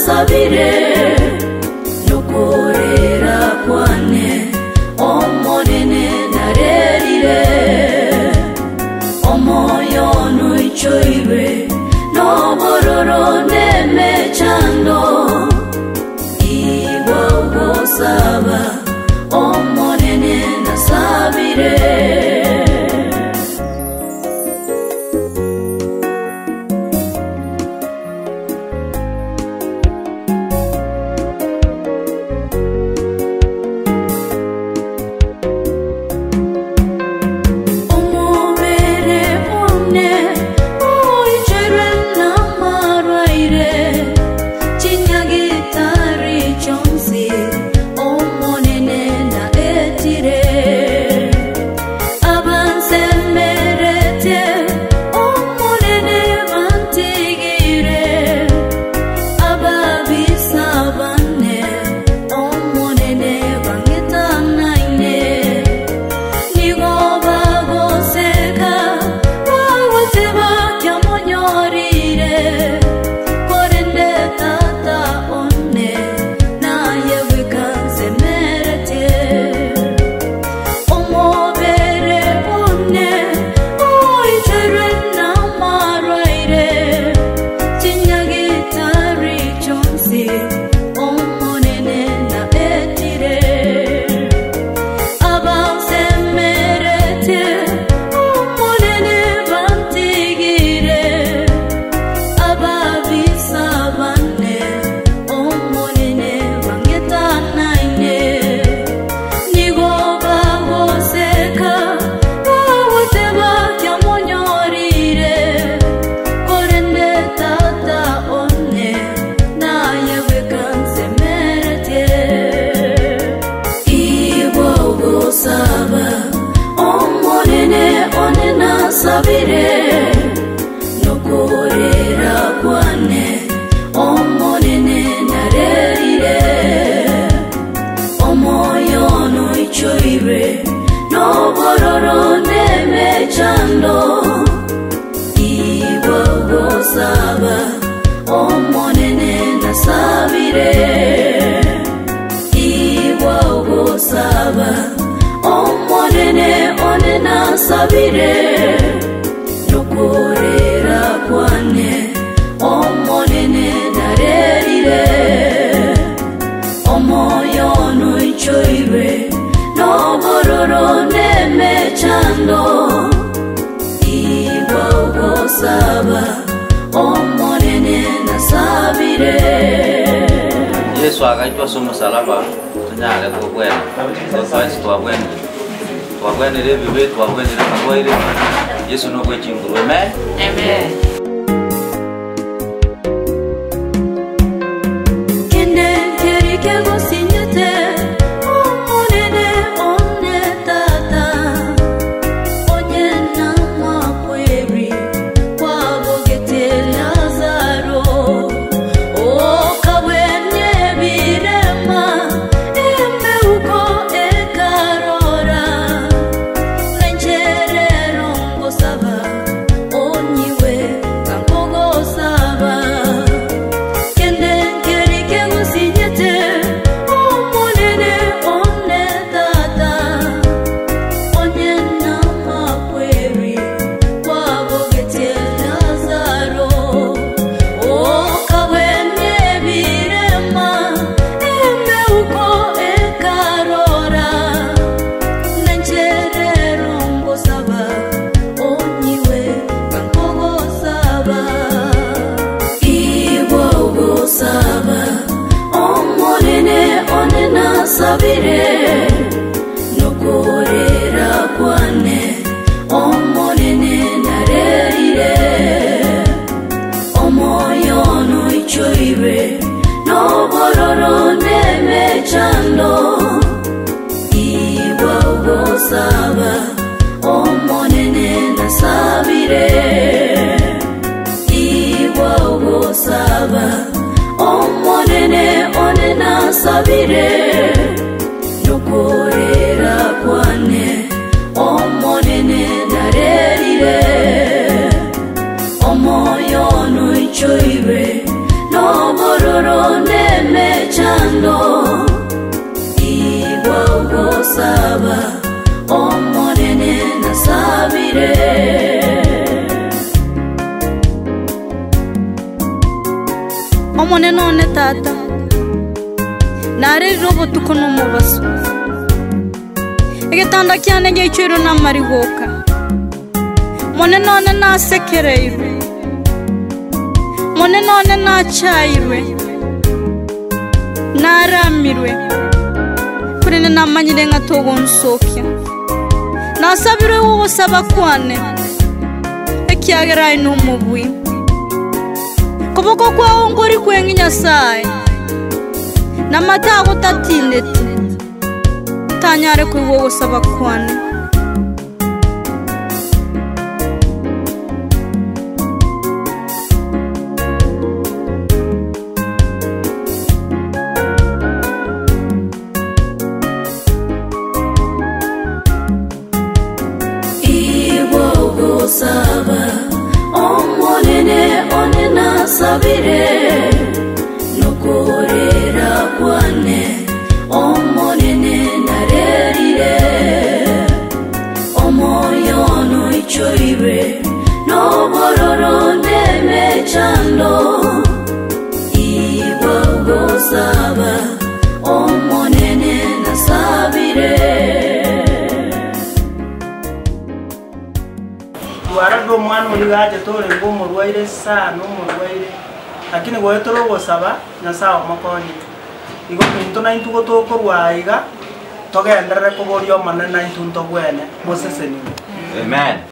musabire nokorera kwane omonene narerire omoyo noicoirwe nobororo nemechando iwa ugosaba omonene nasabire saba o morene o nena sabire ngabire nokorera kwane omonene narerire omoyono icoirwe nobororo nemechando igwa ugosaba omonene nasabire yesu akaitwa somosalaba tunyale kokwena okaisi twabwene twagwenire ebibi twagwenire amarwaire yesu nogwe ekingurwa amen amen ngabire no kurira kwane omonene narerire omoyo noichoibe nobororo nemechando ibogosaba omonene nasabire ibogosaba omonene mwene onena sabire nokorera kwane omonene narerire omoyo noichoire nobororo nemechando igwaugosaba omonene nasabire mamone none tata narerera ubu tuko ni umubazo igitanda cyane ngiciro n'amarihoka mone none nasekererwe mone none nacayirwe naramirwe kuri ni namanyire nka togo nsoke wowe usaba kwane ekiyagarayi ni ukuboko kwawo nguri kwenye nyasaye namatako tatinete tanyare kuri wowe usaba nasabire nokorera kwane omonene narerire omoyono icoibe nobororo ndemechando no niga omwana oyo aje torenga omorwaire sana omorwaire lakini goye torogosaba nyasaye omokonyete igo into na intugo tokorwa iga togenderere koboria omonene na intu ntobwene moseseniwe amen